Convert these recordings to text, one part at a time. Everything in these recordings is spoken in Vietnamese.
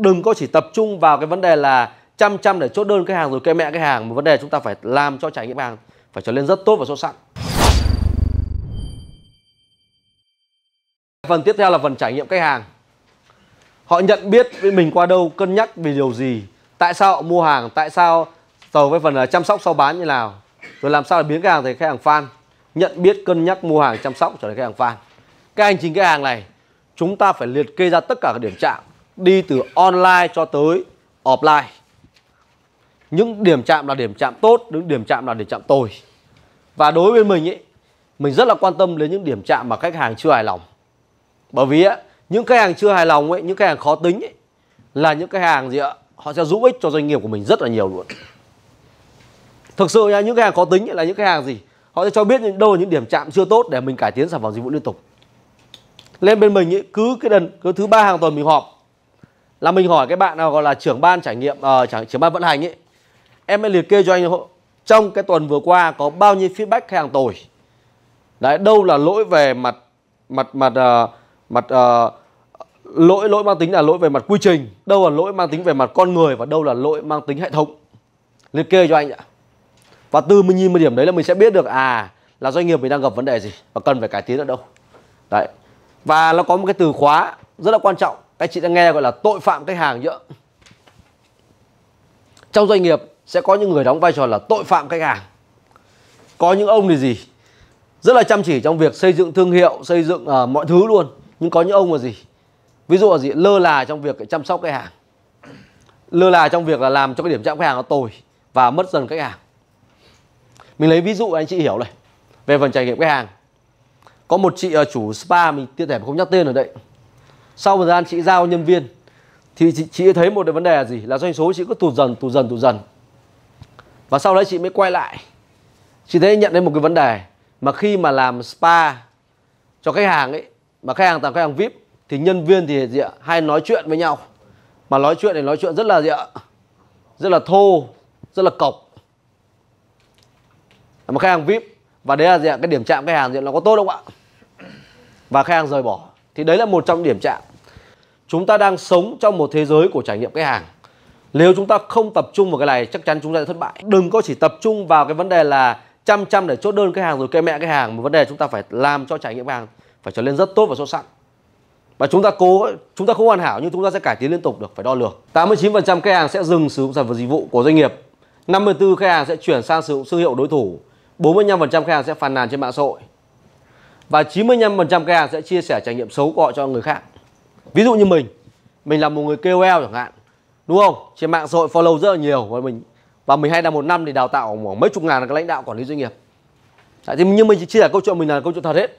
đừng có chỉ tập trung vào cái vấn đề là chăm chăm để chốt đơn cái hàng rồi cây mẹ cái hàng. Mà vấn đề chúng ta phải làm cho trải nghiệm hàng phải trở nên rất tốt và sâu sắc. Phần tiếp theo là phần trải nghiệm khách hàng. Họ nhận biết với mình qua đâu, cân nhắc vì điều gì, tại sao họ mua hàng, tại sao tàu với phần là chăm sóc sau bán như nào, rồi làm sao để biến cái hàng thành khách hàng fan. Nhận biết, cân nhắc, mua hàng, chăm sóc trở thành khách hàng fan. Cái hành trình cái hàng này, chúng ta phải liệt kê ra tất cả các điểm chạm đi từ online cho tới offline. Những điểm chạm là điểm chạm tốt những điểm chạm là điểm chạm tồi. Và đối với mình ấy mình rất là quan tâm đến những điểm chạm mà khách hàng chưa hài lòng. Bởi vì á những khách hàng chưa hài lòng ấy những khách hàng khó tính ấy là những cái hàng gì ạ họ sẽ giúp ích cho doanh nghiệp của mình rất là nhiều luôn. Thực sự nha những khách hàng khó tính ấy là những khách hàng gì họ sẽ cho biết những đâu là những điểm chạm chưa tốt để mình cải tiến sản phẩm dịch vụ liên tục. Lên bên mình ấy, cứ cái lần cứ thứ ba hàng tuần mình họp là mình hỏi cái bạn nào gọi là trưởng ban trải nghiệm uh, trưởng ban vận hành ấy. Em hãy liệt kê cho anh trong cái tuần vừa qua có bao nhiêu feedback khách hàng tồi. Đấy đâu là lỗi về mặt mặt mặt uh, mặt uh, lỗi lỗi mang tính là lỗi về mặt quy trình đâu là lỗi mang tính về mặt con người và đâu là lỗi mang tính hệ thống. Liệt kê cho anh ạ. Và từ mình nhìn một điểm đấy là mình sẽ biết được à là doanh nghiệp mình đang gặp vấn đề gì và cần phải cải tiến ở đâu. Đấy. Và nó có một cái từ khóa rất là quan trọng các chị đã nghe gọi là tội phạm khách hàng chưa? Trong doanh nghiệp sẽ có những người đóng vai trò là tội phạm khách hàng. Có những ông thì gì? Rất là chăm chỉ trong việc xây dựng thương hiệu xây dựng uh, mọi thứ luôn. Nhưng có những ông là gì? Ví dụ là gì? Lơ là trong việc chăm sóc khách hàng. Lơ là trong việc là làm cho cái điểm chạm khách hàng nó tồi và mất dần khách hàng. Mình lấy ví dụ anh chị hiểu này. Về phần trải nghiệm khách hàng. Có một chị uh, chủ spa mình tiện thể không nhắc tên ở đây sau một thời gian chị giao nhân viên thì chị, chị thấy một cái vấn đề là gì? Là doanh số chị cứ tụt dần tụt dần tụt dần. Và sau đấy chị mới quay lại. Chị thấy nhận thấy một cái vấn đề mà khi mà làm spa cho khách hàng ấy mà khách hàng tặng khách hàng vip thì nhân viên thì gì ạ? Hay nói chuyện với nhau. Mà nói chuyện thì nói chuyện rất là gì ạ? Rất là thô rất là cộc. Mà khách hàng vip và đấy là gì ạ? Cái điểm chạm khách hàng thì nó có tốt không ạ? Và khách hàng rời bỏ. Thì đấy là một trong điểm chạm chúng ta đang sống trong một thế giới của trải nghiệm khách hàng. Nếu chúng ta không tập trung vào cái này, chắc chắn chúng ta sẽ thất bại. Đừng có chỉ tập trung vào cái vấn đề là chăm chăm để chốt đơn khách hàng rồi cây mẹ khách hàng Một vấn đề chúng ta phải làm cho trải nghiệm khách hàng phải trở nên rất tốt và xuất sắc. Và chúng ta cố, chúng ta không hoàn hảo nhưng chúng ta sẽ cải tiến liên tục được, phải đo lường. 89% khách hàng sẽ dừng sử dụng sản phẩm dịch vụ của doanh nghiệp. 54 khách hàng sẽ chuyển sang sử dụng thương hiệu đối thủ. 45% khách hàng sẽ phàn nàn trên mạng xã hội. Và 95% khách hàng sẽ chia sẻ trải nghiệm xấu của họ cho người khác ví dụ như mình mình là một người KOL chẳng hạn đúng không? Trên mạng xã hội follow rất là nhiều và mình và mình hay là một năm thì đào tạo khoảng mấy chục ngàn các lãnh đạo quản lý doanh nghiệp. Đấy, thì nhưng mình chỉ chia sẻ câu chuyện mình là câu chuyện thật hết.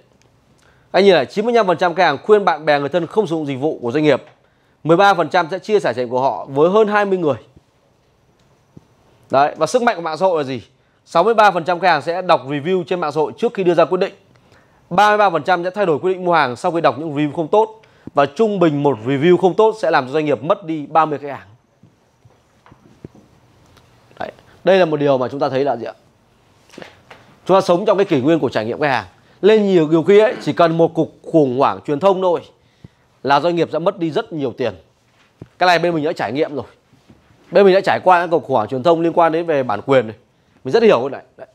Anh nhìn này 95% khách hàng khuyên bạn bè người thân không sử dụng dịch vụ của doanh nghiệp 13% sẽ chia sẻ trải nghiệm của họ với hơn 20 người. Đấy, và sức mạnh của mạng xã hội là gì? 63% khách hàng sẽ đọc review trên mạng xã hội trước khi đưa ra quyết định 33% sẽ thay đổi quyết định mua hàng sau khi đọc những review không tốt và trung bình một review không tốt sẽ làm cho doanh nghiệp mất đi 30 khách hàng. Đấy. Đây là một điều mà chúng ta thấy là gì ạ? Chúng ta sống trong cái kỷ nguyên của trải nghiệm khách hàng. Lên nhiều điều khi ấy, chỉ cần một cục khủng hoảng truyền thông thôi là doanh nghiệp sẽ mất đi rất nhiều tiền. Cái này bên mình đã trải nghiệm rồi. Bên mình đã trải qua những cuộc khủng hoảng truyền thông liên quan đến về bản quyền này. Mình rất hiểu cái này. Đấy.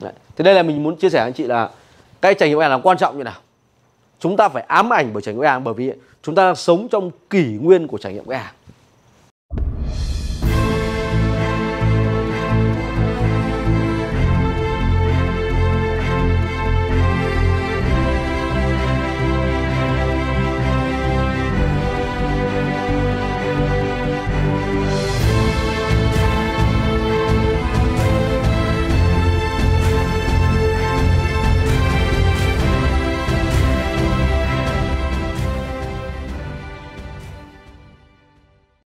Đấy. Thì đây là mình muốn chia sẻ với anh chị là cái trải nghiệm khách hàng là quan trọng như nào chúng ta phải ám ảnh bởi trải nghiệm khách hàng bởi vì chúng ta sống trong kỷ nguyên của trải nghiệm khách hàng